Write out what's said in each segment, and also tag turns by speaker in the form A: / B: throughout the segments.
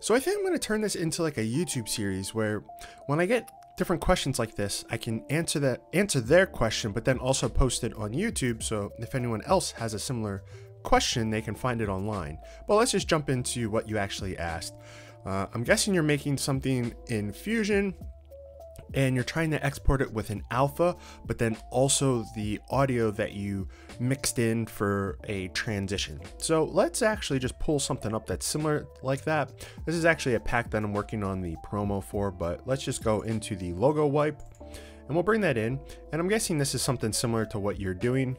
A: So I think I'm going to turn this into like a YouTube series where when I get different questions like this, I can answer that answer their question, but then also post it on YouTube. So if anyone else has a similar question, they can find it online. But let's just jump into what you actually asked. Uh, I'm guessing you're making something in Fusion and you're trying to export it with an alpha, but then also the audio that you mixed in for a transition. So let's actually just pull something up that's similar like that. This is actually a pack that I'm working on the promo for, but let's just go into the logo wipe and we'll bring that in. And I'm guessing this is something similar to what you're doing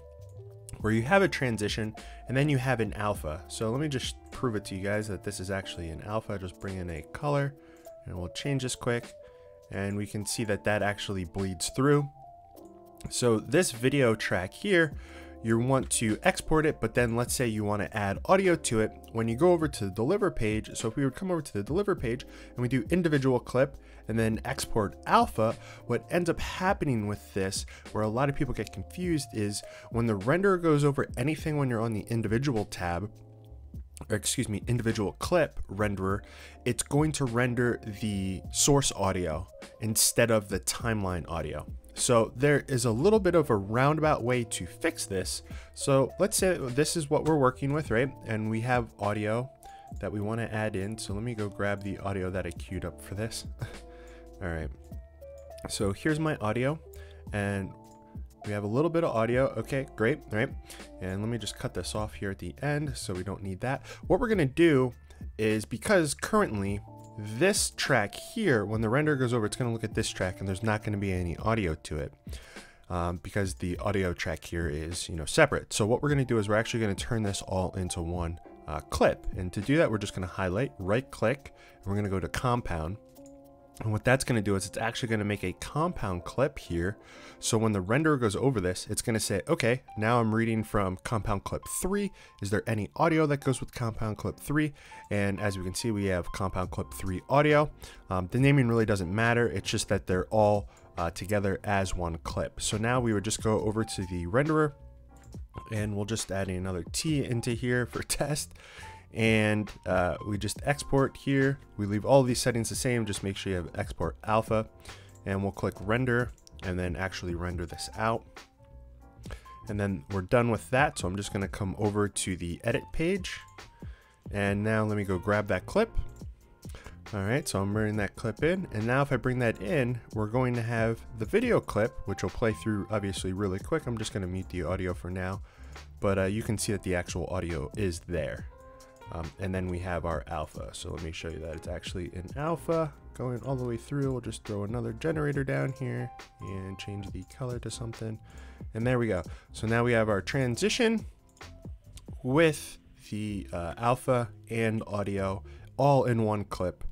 A: where you have a transition and then you have an alpha. So let me just prove it to you guys that this is actually an alpha. Just bring in a color and we'll change this quick and we can see that that actually bleeds through. So this video track here, you want to export it, but then let's say you want to add audio to it. When you go over to the deliver page, so if we would come over to the deliver page and we do individual clip and then export alpha, what ends up happening with this, where a lot of people get confused is when the renderer goes over anything when you're on the individual tab, or excuse me, individual clip renderer, it's going to render the source audio instead of the timeline audio. So there is a little bit of a roundabout way to fix this. So let's say this is what we're working with, right? And we have audio that we want to add in. So let me go grab the audio that I queued up for this. All right. So here's my audio and we have a little bit of audio. Okay, great. All right. And let me just cut this off here at the end so we don't need that. What we're going to do is because currently this track here, when the render goes over, it's going to look at this track and there's not going to be any audio to it. Um, because the audio track here is, you know, separate. So what we're going to do is we're actually going to turn this all into one uh, clip. And to do that, we're just going to highlight, right click, and we're going to go to compound. And what that's going to do is it's actually going to make a compound clip here. So when the renderer goes over this, it's going to say, okay, now I'm reading from compound clip 3. Is there any audio that goes with compound clip 3? And as we can see, we have compound clip 3 audio. Um, the naming really doesn't matter. It's just that they're all uh, together as one clip. So now we would just go over to the renderer and we'll just add another T into here for test and uh, we just export here. We leave all these settings the same, just make sure you have export alpha and we'll click render and then actually render this out. And then we're done with that. So I'm just gonna come over to the edit page and now let me go grab that clip. All right, so I'm bringing that clip in. And now if I bring that in, we're going to have the video clip, which will play through obviously really quick. I'm just gonna mute the audio for now, but uh, you can see that the actual audio is there. Um, and then we have our alpha. So let me show you that it's actually an alpha going all the way through. We'll just throw another generator down here and change the color to something. And there we go. So now we have our transition with the uh, alpha and audio all in one clip.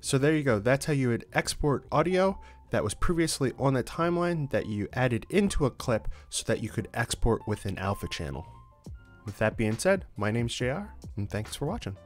A: So there you go. That's how you would export audio that was previously on the timeline that you added into a clip so that you could export with an alpha channel. With that being said, my name's JR, and thanks for watching.